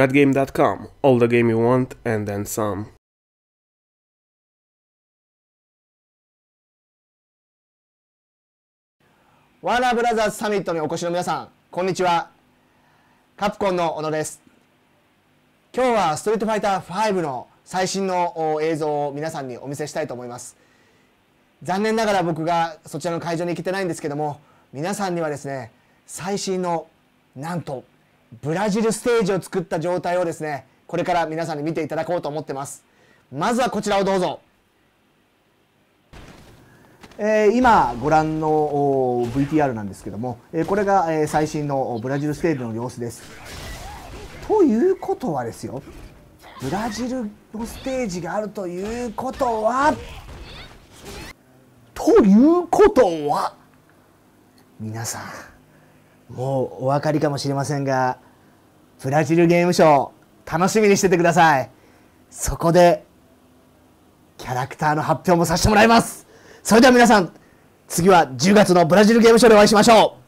Godgame.com, all the game you want and then some. ワーナーブラザーズサミットにお越しの皆さん、こんにちは。カプコンの小野です。今日はストリートファイター5の最新の映像を皆さんにお見せしたいと思います。残念ながら僕がそちらの会場に行けてないんですけども、皆さんにはですね、最新のなんとブラジルステージを作った状態をですね、これから皆さんに見ていただこうと思ってます。まずはこちらをどうぞ。えー今ご覧の VTR なんですけども、えーこれが、えー最新のブラジルステージの様子です。ということはですよブラジルのステージがあるということはということは皆さんもうお分かりかもしれませんがブラジルゲームショー楽しみにしててください。そこでキャラクターの発表もさせてもらいます。それでは皆さん次は10月のブラジルゲームショーでお会いしましょう。